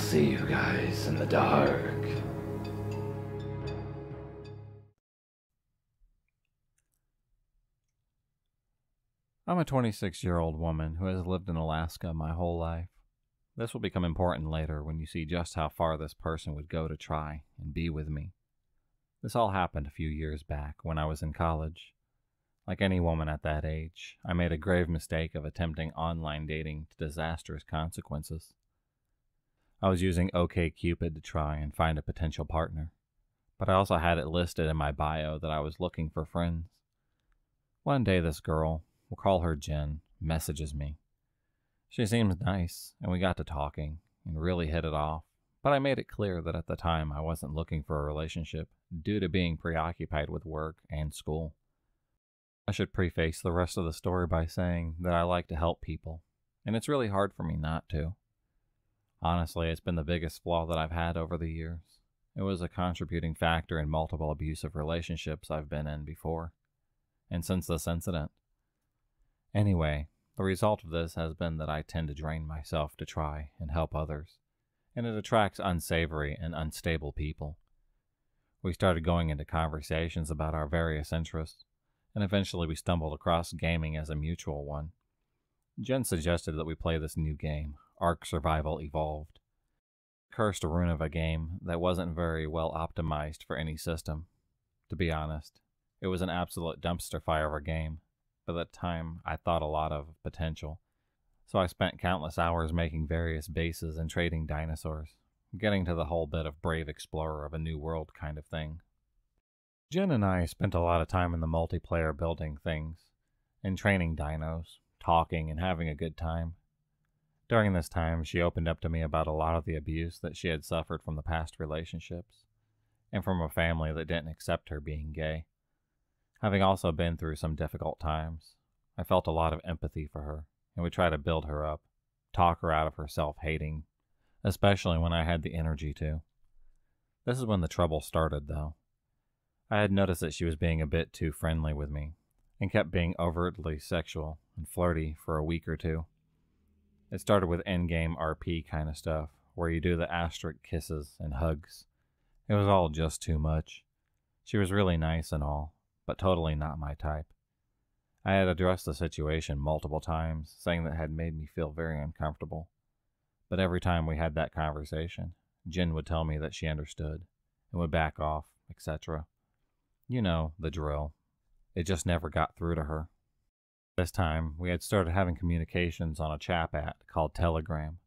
see you guys in the dark. I'm a 26 year old woman who has lived in Alaska my whole life. This will become important later when you see just how far this person would go to try and be with me. This all happened a few years back when I was in college. Like any woman at that age, I made a grave mistake of attempting online dating to disastrous consequences. I was using OKCupid to try and find a potential partner, but I also had it listed in my bio that I was looking for friends. One day, this girl, we'll call her Jen, messages me. She seems nice, and we got to talking and really hit it off, but I made it clear that at the time I wasn't looking for a relationship due to being preoccupied with work and school. I should preface the rest of the story by saying that I like to help people, and it's really hard for me not to. Honestly, it's been the biggest flaw that I've had over the years. It was a contributing factor in multiple abusive relationships I've been in before, and since this incident. Anyway, the result of this has been that I tend to drain myself to try and help others, and it attracts unsavory and unstable people. We started going into conversations about our various interests, and eventually we stumbled across gaming as a mutual one. Jen suggested that we play this new game, Ark Survival Evolved. Cursed ruin of a game that wasn't very well optimized for any system. To be honest, it was an absolute dumpster fire of a game, but at the time I thought a lot of potential. So I spent countless hours making various bases and trading dinosaurs, getting to the whole bit of brave explorer of a new world kind of thing. Jen and I spent a lot of time in the multiplayer building things, and training dinos, talking, and having a good time. During this time, she opened up to me about a lot of the abuse that she had suffered from the past relationships, and from a family that didn't accept her being gay. Having also been through some difficult times, I felt a lot of empathy for her, and would try to build her up, talk her out of her self hating, especially when I had the energy to. This is when the trouble started, though. I had noticed that she was being a bit too friendly with me, and kept being overtly sexual and flirty for a week or two. It started with endgame RP kind of stuff, where you do the asterisk kisses and hugs. It was all just too much. She was really nice and all, but totally not my type. I had addressed the situation multiple times, saying that had made me feel very uncomfortable. But every time we had that conversation, Jen would tell me that she understood and would back off, etc. You know, the drill. It just never got through to her. This time, we had started having communications on a chat app called Telegram.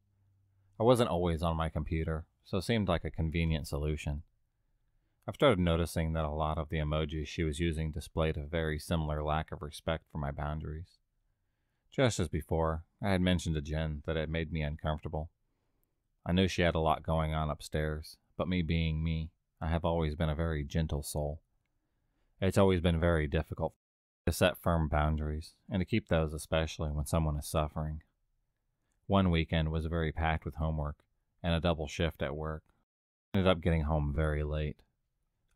I wasn't always on my computer, so it seemed like a convenient solution. I've started noticing that a lot of the emojis she was using displayed a very similar lack of respect for my boundaries. Just as before, I had mentioned to Jen that it made me uncomfortable. I knew she had a lot going on upstairs, but me being me, I have always been a very gentle soul. It's always been very difficult to set firm boundaries, and to keep those especially when someone is suffering. One weekend was very packed with homework and a double shift at work. I ended up getting home very late.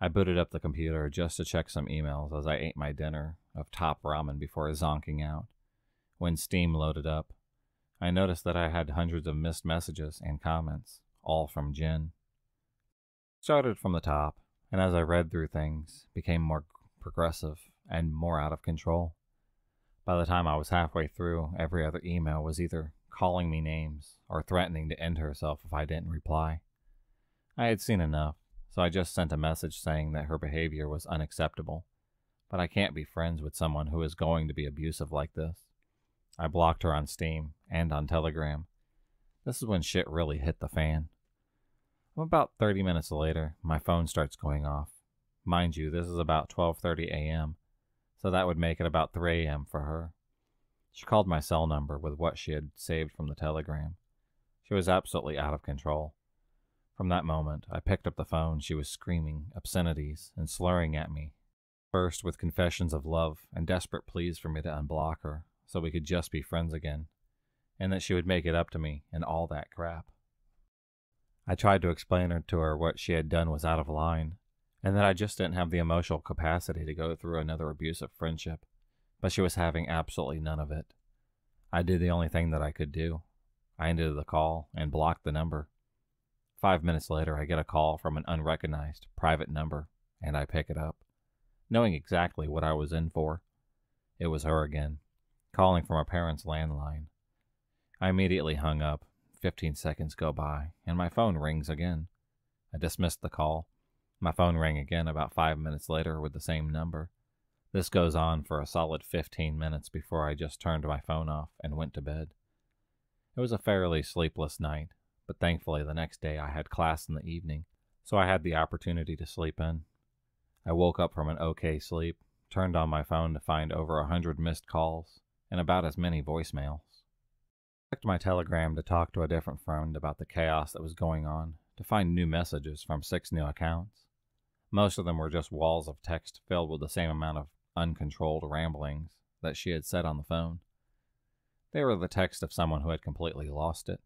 I booted up the computer just to check some emails as I ate my dinner of top ramen before zonking out. When Steam loaded up, I noticed that I had hundreds of missed messages and comments, all from Jen. Started from the top, and as I read through things, became more progressive and more out of control. By the time I was halfway through, every other email was either calling me names or threatening to end herself if I didn't reply. I had seen enough, so I just sent a message saying that her behavior was unacceptable. But I can't be friends with someone who is going to be abusive like this. I blocked her on Steam and on Telegram. This is when shit really hit the fan. About 30 minutes later, my phone starts going off. Mind you, this is about 12:30 a.m., so that would make it about 3 a.m. for her. She called my cell number with what she had saved from the telegram. She was absolutely out of control. From that moment, I picked up the phone. She was screaming obscenities and slurring at me, first with confessions of love and desperate pleas for me to unblock her so we could just be friends again, and that she would make it up to me and all that crap. I tried to explain to her what she had done was out of line, and that I just didn't have the emotional capacity to go through another abusive friendship, but she was having absolutely none of it. I did the only thing that I could do. I ended the call and blocked the number. Five minutes later, I get a call from an unrecognized private number, and I pick it up, knowing exactly what I was in for. It was her again, calling from her parents' landline. I immediately hung up. Fifteen seconds go by, and my phone rings again. I dismissed the call. My phone rang again about five minutes later with the same number. This goes on for a solid 15 minutes before I just turned my phone off and went to bed. It was a fairly sleepless night, but thankfully the next day I had class in the evening, so I had the opportunity to sleep in. I woke up from an okay sleep, turned on my phone to find over a hundred missed calls and about as many voicemails. I checked my telegram to talk to a different friend about the chaos that was going on, to find new messages from six new accounts. Most of them were just walls of text filled with the same amount of uncontrolled ramblings that she had said on the phone. They were the text of someone who had completely lost it,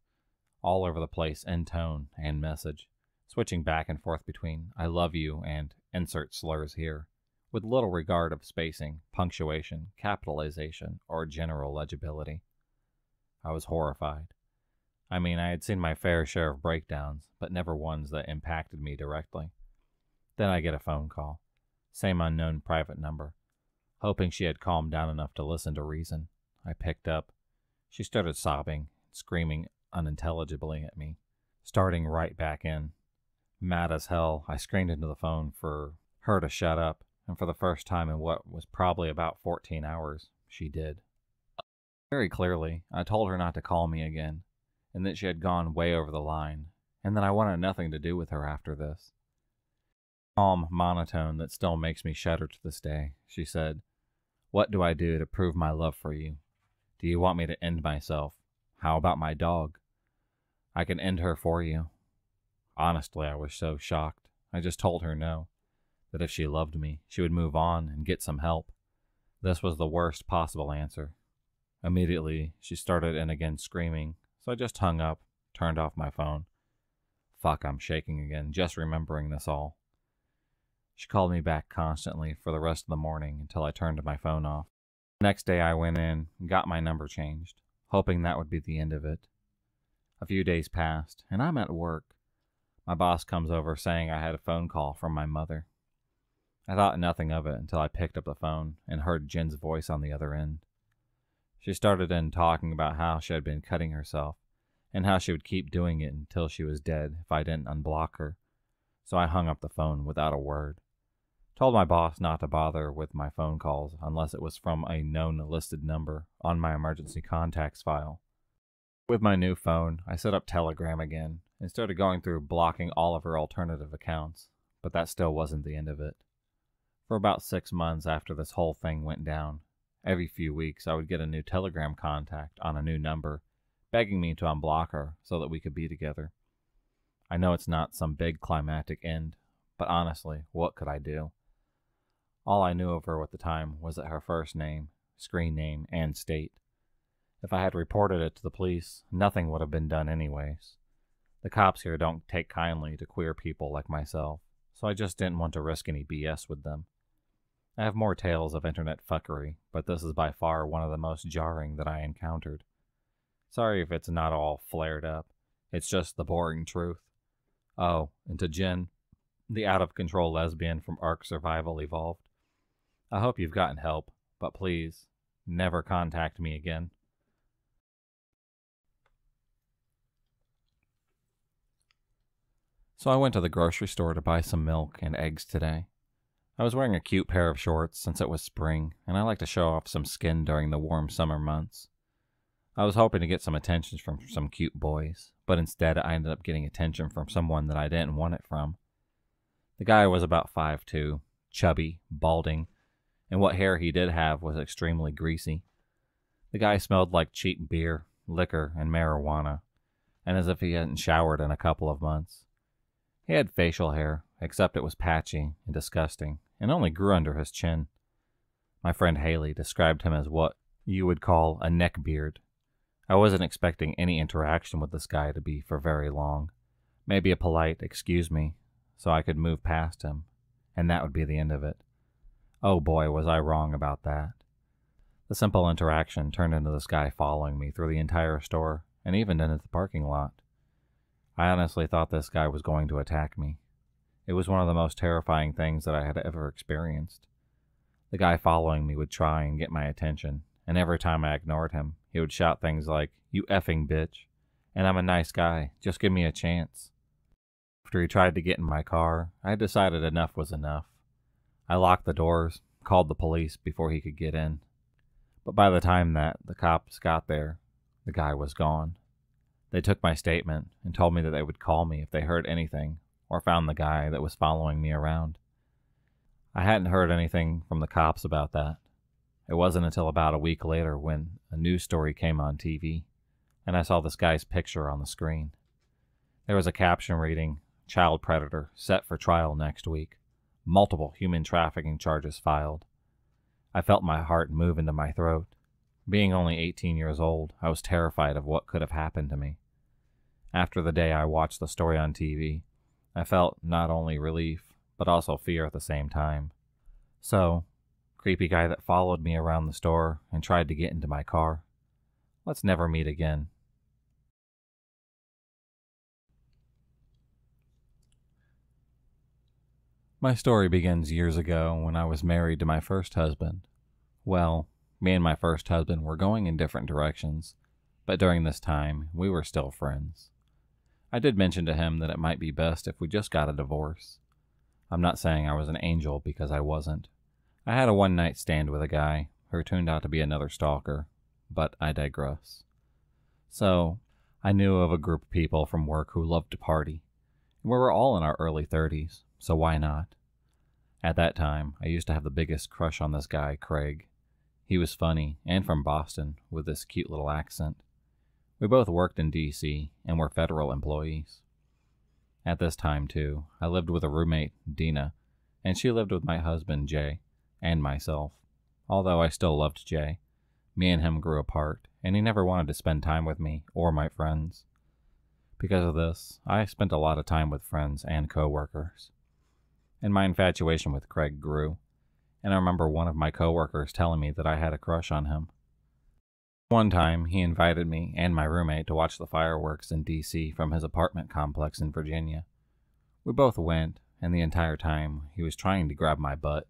all over the place in tone and message, switching back and forth between I love you and insert slurs here, with little regard of spacing, punctuation, capitalization, or general legibility. I was horrified. I mean, I had seen my fair share of breakdowns, but never ones that impacted me directly. Then I get a phone call, same unknown private number. Hoping she had calmed down enough to listen to reason, I picked up. She started sobbing, screaming unintelligibly at me, starting right back in. Mad as hell, I screamed into the phone for her to shut up, and for the first time in what was probably about 14 hours, she did. Very clearly, I told her not to call me again, and that she had gone way over the line, and that I wanted nothing to do with her after this. Calm monotone that still makes me shudder to this day, she said, What do I do to prove my love for you? Do you want me to end myself? How about my dog? I can end her for you. Honestly, I was so shocked. I just told her no, that if she loved me, she would move on and get some help. This was the worst possible answer. Immediately, she started in again screaming, so I just hung up, turned off my phone. Fuck, I'm shaking again, just remembering this all. She called me back constantly for the rest of the morning until I turned my phone off. The next day, I went in and got my number changed, hoping that would be the end of it. A few days passed, and I'm at work. My boss comes over saying I had a phone call from my mother. I thought nothing of it until I picked up the phone and heard Jen's voice on the other end. She started in talking about how she had been cutting herself and how she would keep doing it until she was dead if I didn't unblock her. So I hung up the phone without a word. Told my boss not to bother with my phone calls unless it was from a known listed number on my emergency contacts file. With my new phone, I set up Telegram again and started going through blocking all of her alternative accounts, but that still wasn't the end of it. For about six months after this whole thing went down, every few weeks I would get a new Telegram contact on a new number, begging me to unblock her so that we could be together. I know it's not some big climactic end, but honestly, what could I do? All I knew of her at the time was that her first name, screen name, and state if I had reported it to the police, nothing would have been done anyways. The cops here don't take kindly to queer people like myself, so I just didn't want to risk any BS with them. I have more tales of internet fuckery, but this is by far one of the most jarring that I encountered. Sorry if it's not all flared up. It's just the boring truth. Oh, and to Jen, the out of control lesbian from Ark Survival Evolved. I hope you've gotten help, but please, never contact me again. So I went to the grocery store to buy some milk and eggs today. I was wearing a cute pair of shorts since it was spring, and I like to show off some skin during the warm summer months. I was hoping to get some attention from some cute boys, but instead I ended up getting attention from someone that I didn't want it from. The guy was about five two, chubby, balding, and what hair he did have was extremely greasy. The guy smelled like cheap beer, liquor, and marijuana, and as if he hadn't showered in a couple of months. He had facial hair, except it was patchy and disgusting, and only grew under his chin. My friend Haley described him as what you would call a neck beard. I wasn't expecting any interaction with this guy to be for very long. Maybe a polite excuse me, so I could move past him, and that would be the end of it. Oh boy, was I wrong about that. The simple interaction turned into this guy following me through the entire store and even into the parking lot. I honestly thought this guy was going to attack me. It was one of the most terrifying things that I had ever experienced. The guy following me would try and get my attention, and every time I ignored him, he would shout things like, You effing bitch, and I'm a nice guy, just give me a chance. After he tried to get in my car, I decided enough was enough. I locked the doors, called the police before he could get in. But by the time that the cops got there, the guy was gone. They took my statement and told me that they would call me if they heard anything or found the guy that was following me around. I hadn't heard anything from the cops about that. It wasn't until about a week later when a news story came on TV and I saw this guy's picture on the screen. There was a caption reading, Child Predator set for trial next week. Multiple human trafficking charges filed. I felt my heart move into my throat. Being only 18 years old, I was terrified of what could have happened to me. After the day I watched the story on TV, I felt not only relief, but also fear at the same time. So, creepy guy that followed me around the store and tried to get into my car, let's never meet again. My story begins years ago when I was married to my first husband. Well, me and my first husband were going in different directions, but during this time, we were still friends. I did mention to him that it might be best if we just got a divorce. I'm not saying I was an angel because I wasn't. I had a one night stand with a guy who turned out to be another stalker, but I digress. So, I knew of a group of people from work who loved to party. And we were all in our early 30s, so why not? At that time, I used to have the biggest crush on this guy, Craig. He was funny and from Boston with this cute little accent. We both worked in D.C. and were federal employees. At this time, too, I lived with a roommate, Dina, and she lived with my husband, Jay, and myself. Although I still loved Jay, me and him grew apart, and he never wanted to spend time with me or my friends. Because of this, I spent a lot of time with friends and coworkers and my infatuation with Craig grew. And I remember one of my coworkers telling me that I had a crush on him. One time, he invited me and my roommate to watch the fireworks in D.C. from his apartment complex in Virginia. We both went, and the entire time he was trying to grab my butt.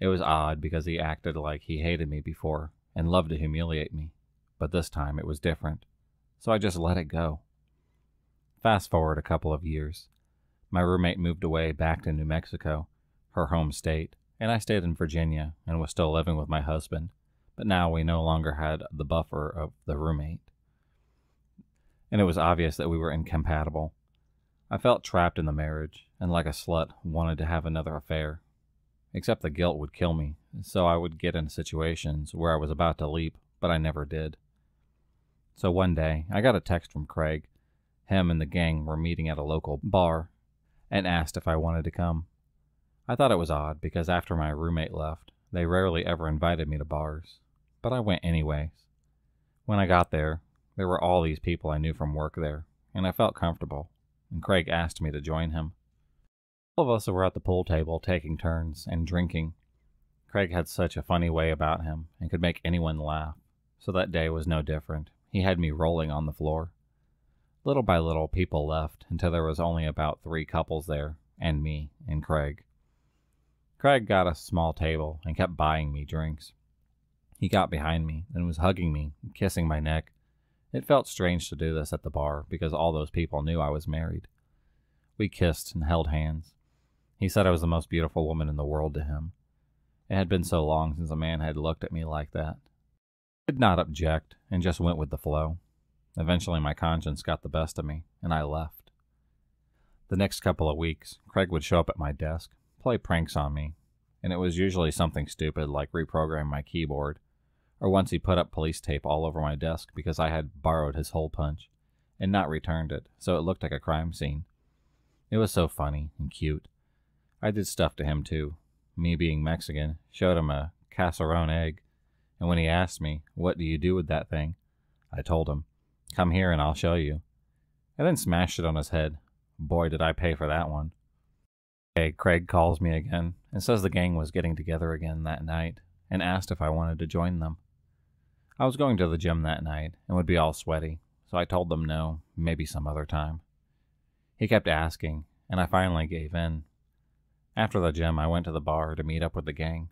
It was odd because he acted like he hated me before and loved to humiliate me, but this time it was different, so I just let it go. Fast forward a couple of years. My roommate moved away back to New Mexico, her home state, and I stayed in Virginia and was still living with my husband, but now we no longer had the buffer of the roommate. And it was obvious that we were incompatible. I felt trapped in the marriage and like a slut wanted to have another affair. Except the guilt would kill me, so I would get in situations where I was about to leap, but I never did. So one day, I got a text from Craig. Him and the gang were meeting at a local bar and asked if I wanted to come. I thought it was odd because after my roommate left, they rarely ever invited me to bars, but I went anyways. When I got there, there were all these people I knew from work there, and I felt comfortable, and Craig asked me to join him. All of us were at the pool table taking turns and drinking. Craig had such a funny way about him and could make anyone laugh, so that day was no different. He had me rolling on the floor. Little by little, people left until there was only about three couples there, and me and Craig. Craig got a small table and kept buying me drinks. He got behind me and was hugging me and kissing my neck. It felt strange to do this at the bar because all those people knew I was married. We kissed and held hands. He said I was the most beautiful woman in the world to him. It had been so long since a man had looked at me like that. I did not object and just went with the flow. Eventually, my conscience got the best of me, and I left. The next couple of weeks, Craig would show up at my desk, play pranks on me, and it was usually something stupid like reprogramming my keyboard, or once he put up police tape all over my desk because I had borrowed his hole punch and not returned it, so it looked like a crime scene. It was so funny and cute. I did stuff to him too. Me being Mexican, showed him a cascarón egg, and when he asked me, What do you do with that thing? I told him. Come here and I'll show you. And then smashed it on his head. Boy, did I pay for that one. Okay, Craig calls me again and says the gang was getting together again that night and asked if I wanted to join them. I was going to the gym that night and would be all sweaty, so I told them no, maybe some other time. He kept asking, and I finally gave in. After the gym, I went to the bar to meet up with the gang.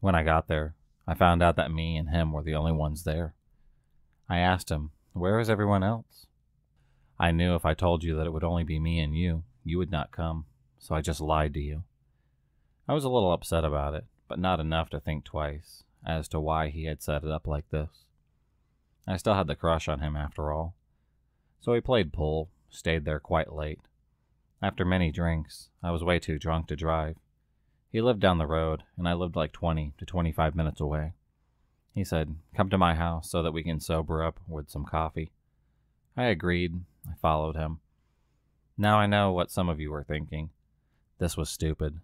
When I got there, I found out that me and him were the only ones there. I asked him, Where is everyone else? I knew if I told you that it would only be me and you, you would not come, so I just lied to you. I was a little upset about it, but not enough to think twice as to why he had set it up like this. I still had the crush on him after all. So we played pool, stayed there quite late. After many drinks, I was way too drunk to drive. He lived down the road, and I lived like 20 to 25 minutes away. He said, Come to my house so that we can sober up with some coffee. I agreed. I followed him. Now I know what some of you were thinking. This was stupid.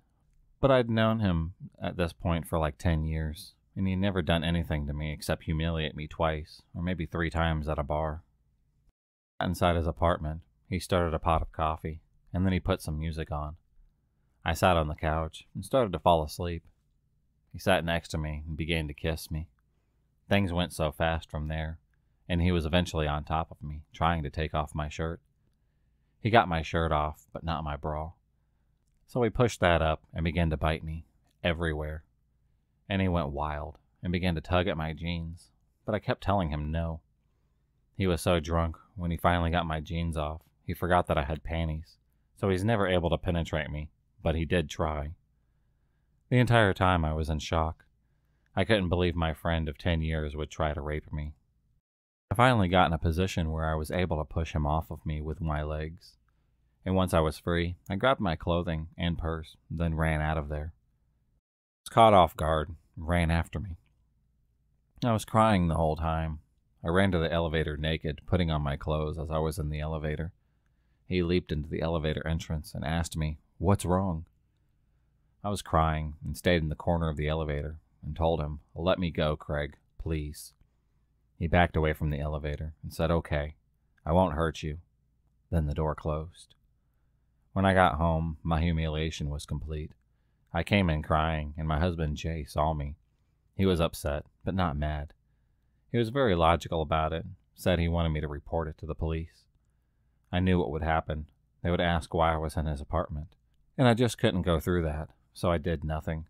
But I'd known him at this point for like 10 years, and he'd never done anything to me except humiliate me twice, or maybe three times at a bar. Inside his apartment, he started a pot of coffee, and then he put some music on. I sat on the couch and started to fall asleep. He sat next to me and began to kiss me. Things went so fast from there, and he was eventually on top of me, trying to take off my shirt. He got my shirt off, but not my bra. So he pushed that up and began to bite me everywhere. And he went wild and began to tug at my jeans, but I kept telling him no. He was so drunk when he finally got my jeans off, he forgot that I had panties, so he's never able to penetrate me but he did try. The entire time I was in shock. I couldn't believe my friend of 10 years would try to rape me. I finally got in a position where I was able to push him off of me with my legs. And once I was free, I grabbed my clothing and purse, then ran out of there. I was caught off guard, and ran after me. I was crying the whole time. I ran to the elevator naked, putting on my clothes as I was in the elevator. He leaped into the elevator entrance and asked me What's wrong? I was crying and stayed in the corner of the elevator and told him, Let me go, Craig, please. He backed away from the elevator and said, Okay, I won't hurt you. Then the door closed. When I got home, my humiliation was complete. I came in crying, and my husband Jay saw me. He was upset, but not mad. He was very logical about it, said he wanted me to report it to the police. I knew what would happen. They would ask why I was in his apartment and I just couldn't go through that, so I did nothing.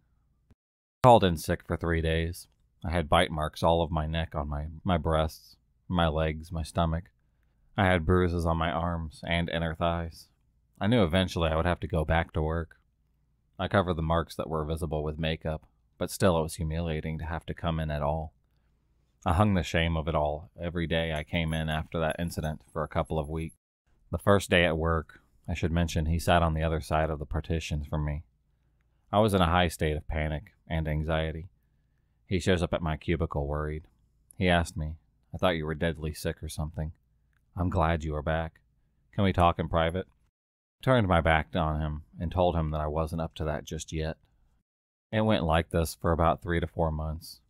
Called in sick for three days. I had bite marks all of my neck on my, my breasts, my legs, my stomach. I had bruises on my arms and inner thighs. I knew eventually I would have to go back to work. I covered the marks that were visible with makeup, but still it was humiliating to have to come in at all. I hung the shame of it all every day I came in after that incident for a couple of weeks. The first day at work, I should mention he sat on the other side of the partition from me. I was in a high state of panic and anxiety. He shows up at my cubicle worried. He asked me, I thought you were deadly sick or something. I'm glad you are back. Can we talk in private? I turned my back on him and told him that I wasn't up to that just yet. It went like this for about three to four months.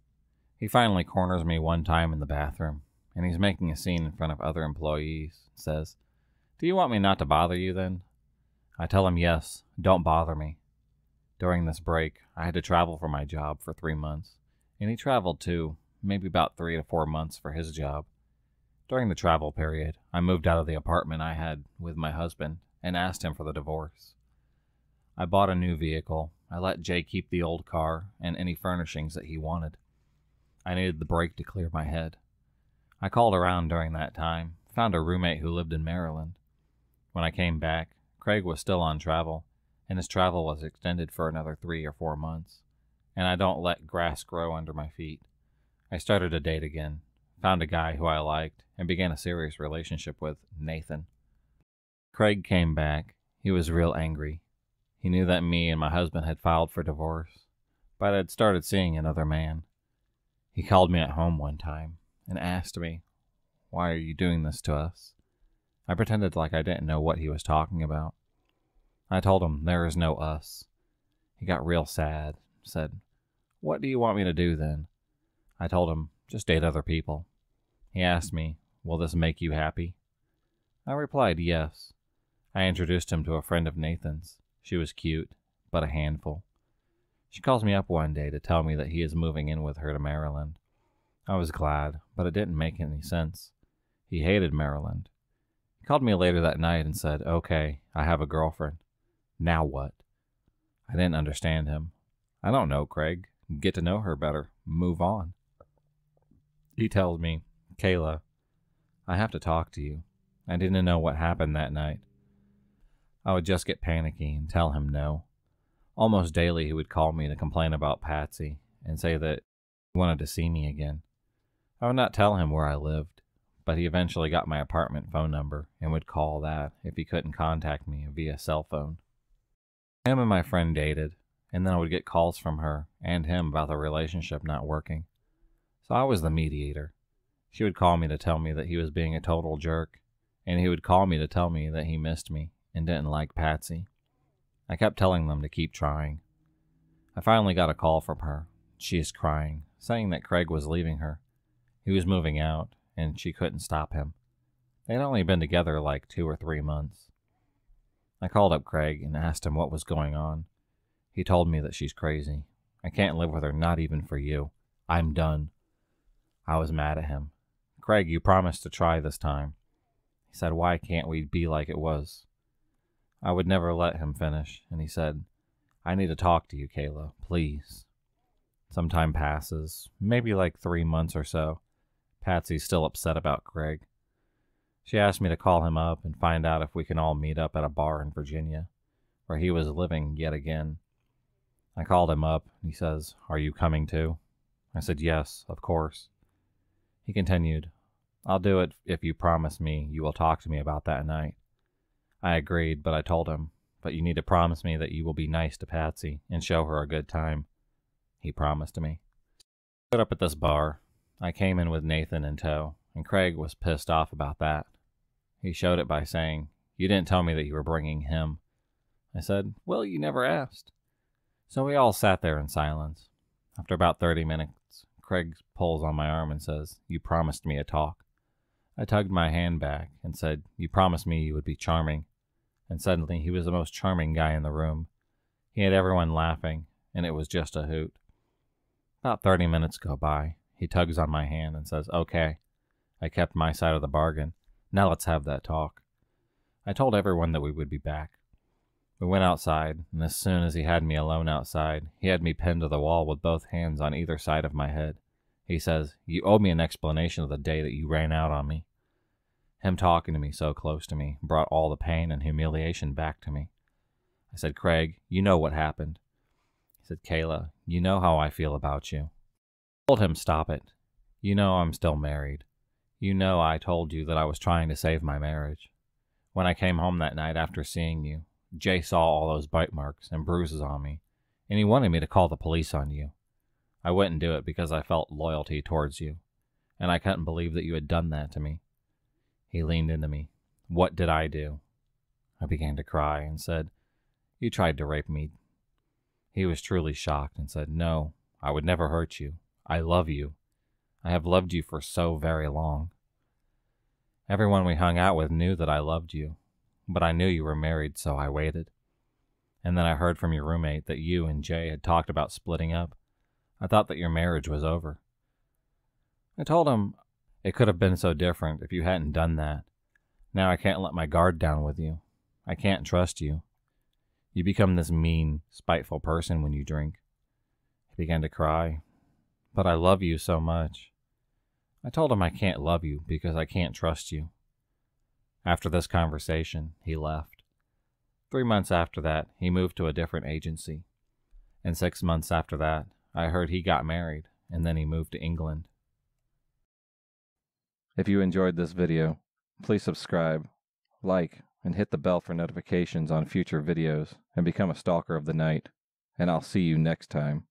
He finally corners me one time in the bathroom, and he's making a scene in front of other employees. Says, do you want me not to bother you then? I tell him yes, don't bother me. During this break, I had to travel for my job for three months, and he traveled too, maybe about three to four months for his job. During the travel period, I moved out of the apartment I had with my husband and asked him for the divorce. I bought a new vehicle. I let Jay keep the old car and any furnishings that he wanted. I needed the break to clear my head. I called around during that time, found a roommate who lived in Maryland. When I came back, Craig was still on travel, and his travel was extended for another three or four months. And I don't let grass grow under my feet. I started a date again, found a guy who I liked, and began a serious relationship with Nathan. Craig came back. He was real angry. He knew that me and my husband had filed for divorce, but I'd started seeing another man. He called me at home one time and asked me, Why are you doing this to us? I pretended like I didn't know what he was talking about. I told him there is no us. He got real sad, said, What do you want me to do then? I told him, Just date other people. He asked me, Will this make you happy? I replied, Yes. I introduced him to a friend of Nathan's. She was cute, but a handful. She calls me up one day to tell me that he is moving in with her to Maryland. I was glad, but it didn't make any sense. He hated Maryland He called me later that night and said, Okay, I have a girlfriend. Now what? I didn't understand him. I don't know, Craig. Get to know her better. Move on. He tells me, Kayla, I have to talk to you. I didn't know what happened that night. I would just get panicky and tell him no. Almost daily, he would call me to complain about Patsy and say that he wanted to see me again. I would not tell him where I lived, but he eventually got my apartment phone number and would call that if he couldn't contact me via cell phone. Him and my friend dated, and then I would get calls from her and him about the relationship not working. So I was the mediator. She would call me to tell me that he was being a total jerk, and he would call me to tell me that he missed me and didn't like Patsy. I kept telling them to keep trying. I finally got a call from her. She is crying, saying that Craig was leaving her. He was moving out, and she couldn't stop him. They had only been together like two or three months. I called up Craig and asked him what was going on. He told me that she's crazy. I can't live with her, not even for you. I'm done. I was mad at him. Craig, you promised to try this time. He said, Why can't we be like it was? I would never let him finish, and he said, I need to talk to you, Kayla, please. Some time passes, maybe like three months or so. Patsy's still upset about Craig. She asked me to call him up and find out if we can all meet up at a bar in Virginia, where he was living yet again. I called him up, he says, Are you coming too? I said, Yes, of course. He continued, I'll do it if you promise me you will talk to me about that night. I agreed, but I told him, But you need to promise me that you will be nice to Patsy and show her a good time. He promised me. Put up at this bar. I came in with Nathan in tow, and Craig was pissed off about that. He showed it by saying, You didn't tell me that you were bringing him. I said, Well, you never asked. So we all sat there in silence. After about 30 minutes, Craig pulls on my arm and says, You promised me a talk. I tugged my hand back and said, You promised me you would be charming. And suddenly he was the most charming guy in the room. He had everyone laughing, and it was just a hoot. About 30 minutes go by. He tugs on my hand and says, Okay. I kept my side of the bargain. Now let's have that talk. I told everyone that we would be back. We went outside, and as soon as he had me alone outside, he had me pinned to the wall with both hands on either side of my head. He says, You owe me an explanation of the day that you ran out on me. Him talking to me so close to me brought all the pain and humiliation back to me. I said, Craig, you know what happened. He said, Kayla, you know how I feel about you. I told him, Stop it. You know I'm still married. You know I told you that I was trying to save my marriage. When I came home that night after seeing you, Jay saw all those bite marks and bruises on me, and he wanted me to call the police on you. I wouldn't do it because I felt loyalty towards you, and I couldn't believe that you had done that to me. He leaned into me. What did I do? I began to cry and said, You tried to rape me. He was truly shocked and said, No, I would never hurt you. I love you. I have loved you for so very long. Everyone we hung out with knew that I loved you, but I knew you were married, so I waited. And then I heard from your roommate that you and Jay had talked about splitting up. I thought that your marriage was over. I told him it could have been so different if you hadn't done that. Now I can't let my guard down with you. I can't trust you. You become this mean, spiteful person when you drink. He began to cry. But I love you so much. I told him I can't love you because I can't trust you. After this conversation, he left. Three months after that, he moved to a different agency. And six months after that, I heard he got married, and then he moved to England. If you enjoyed this video, please subscribe, like, and hit the bell for notifications on future videos, and become a stalker of the night. And I'll see you next time.